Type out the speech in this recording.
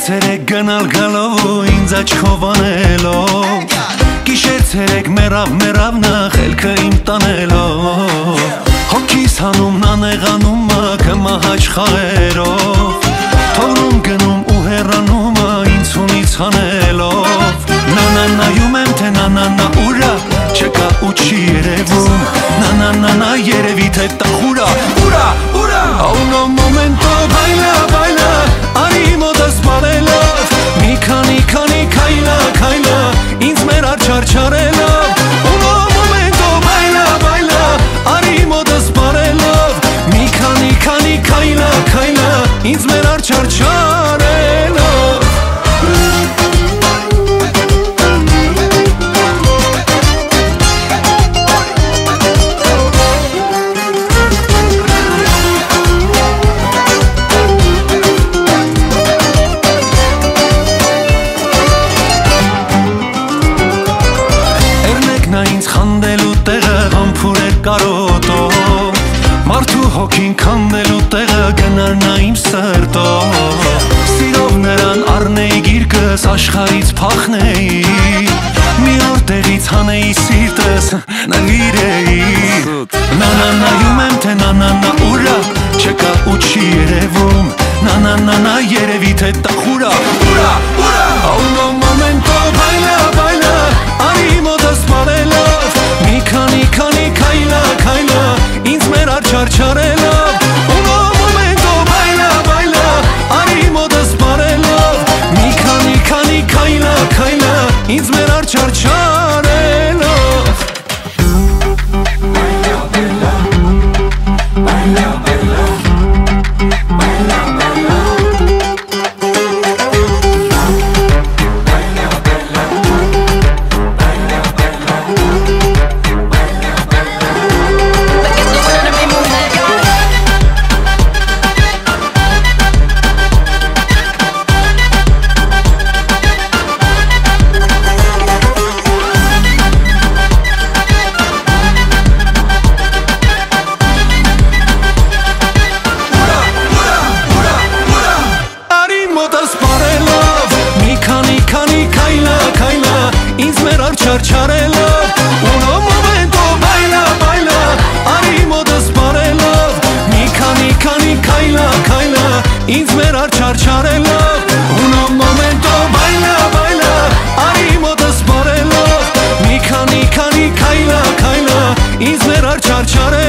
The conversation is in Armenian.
Գիշեր ցերեկ գնալ գալով ու ինձ աչքով անելով Գիշեր ցերեկ մերավ մերավ նա խելքը իմ տանելով Հոգիս հանում նա նեղանում մա կմահաչ խաղերով խանդելու տեղը համփուր էր կարոտով Մարդու հոգին քանդելու տեղը գնար նա իմ սրտով Սիրով նրան առնեի գիրկս աշխարից փախնեի Մի օր տեղից հանեի սիրտս նվիրեի Նա նա նայում եմ թե նա նա նա ուրա չկա ու չի երևում Նա նա նա նա երևի թե տախուրա now. Աչարչարելով Uno momento baila baila արի մոտս բարելով մի քանի քանի քայլա քայլա ինձ մեր աչարչարելով Uno momento baila baila արի մոտս բարելով մի քանի քանի քայլա քայլա ինձ մեր աչարչարելով